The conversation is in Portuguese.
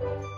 Música